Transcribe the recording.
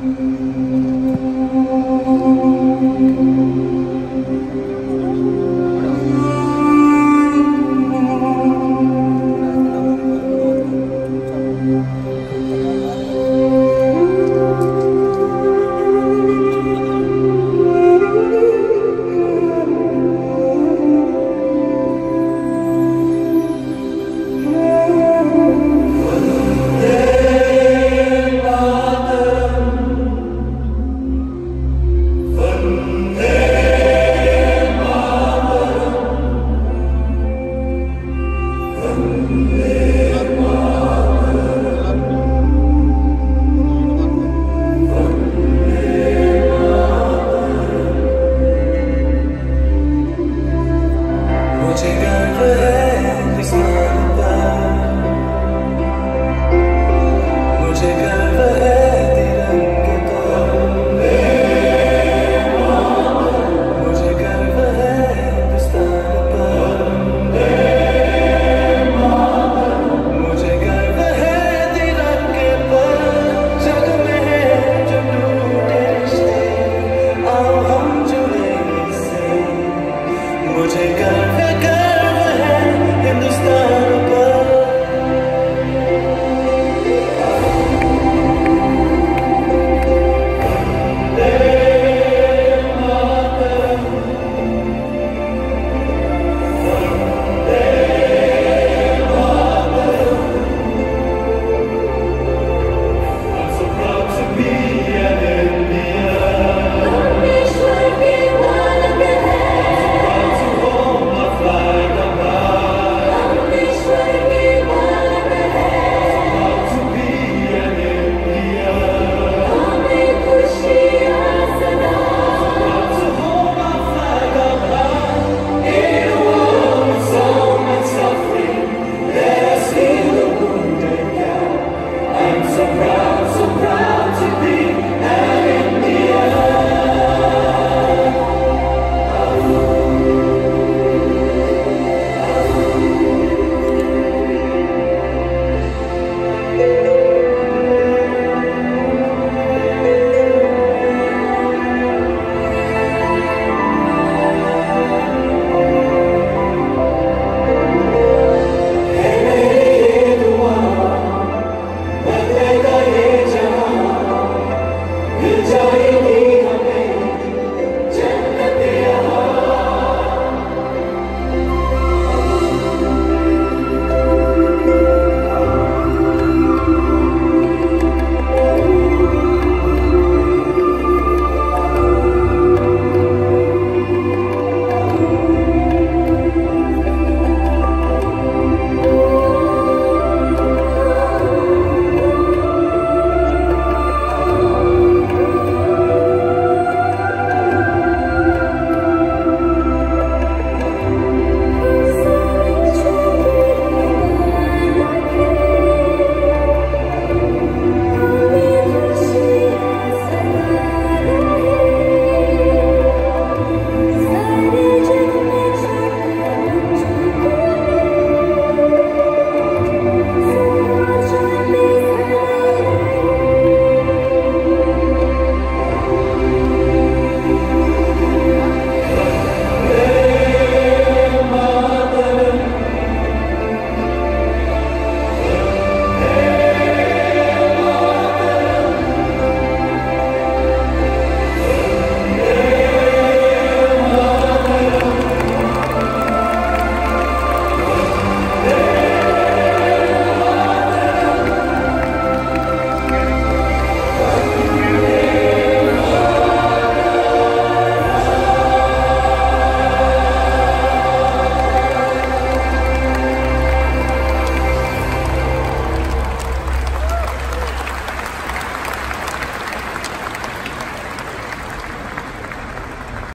Mm-hmm.